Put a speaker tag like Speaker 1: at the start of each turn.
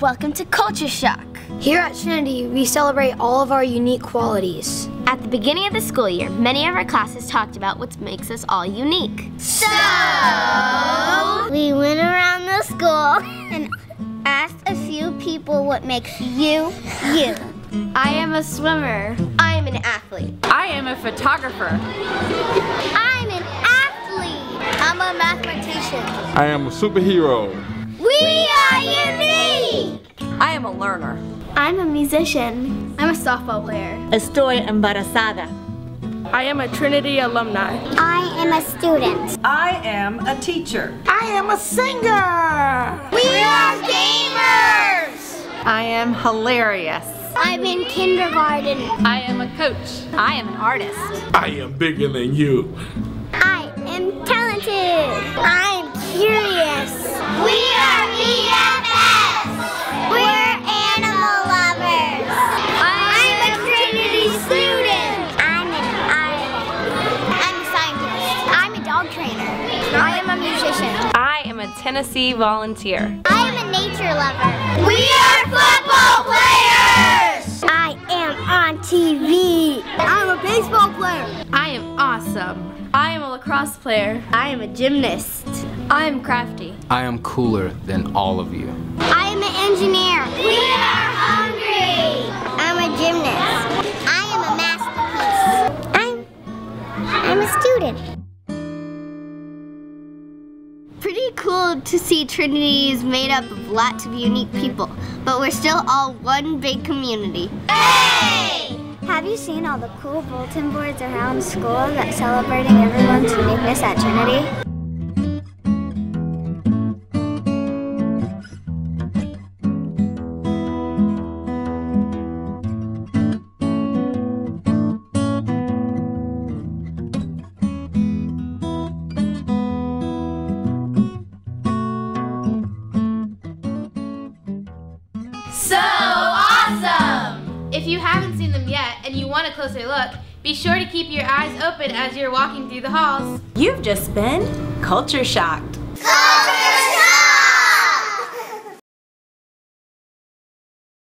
Speaker 1: Welcome to Culture Shock.
Speaker 2: Here at Trinity, we celebrate all of our unique qualities.
Speaker 1: At the beginning of the school year, many of our classes talked about what makes us all unique. So, we went around the school and asked a few people what makes you, you. I am a swimmer. I am an athlete.
Speaker 3: I am a photographer.
Speaker 1: I'm an athlete. I'm a mathematician.
Speaker 4: I am a superhero.
Speaker 1: We are unique.
Speaker 3: I am a learner.
Speaker 1: I'm a musician. I'm a softball player.
Speaker 5: Estoy embarazada.
Speaker 3: I am a Trinity alumni.
Speaker 1: I am a student.
Speaker 6: I am a teacher.
Speaker 5: I am a singer.
Speaker 1: We are gamers.
Speaker 3: I am hilarious.
Speaker 1: I'm in kindergarten.
Speaker 3: I am a coach. I am an artist.
Speaker 4: I am bigger than you.
Speaker 1: I am talented. I'm curious. A
Speaker 3: Tennessee volunteer.
Speaker 1: I am a nature lover. We are football players. I am on TV. I'm a baseball player.
Speaker 3: I am awesome. I am a lacrosse player.
Speaker 1: I am a gymnast.
Speaker 3: I am crafty.
Speaker 7: I am cooler than all of you.
Speaker 1: I am an engineer. We are hungry. I'm a gymnast. I am a masterpiece. I'm I'm a student. Cool to see Trinity is made up of lots of unique people, but we're still all one big community. Hey! Have you seen all the cool bulletin boards around school that celebrating everyone's uniqueness at Trinity?
Speaker 3: So awesome! If you haven't seen them yet and you want a closer look, be sure to keep your eyes open as you're walking through the halls.
Speaker 6: You've just been culture shocked.
Speaker 1: Culture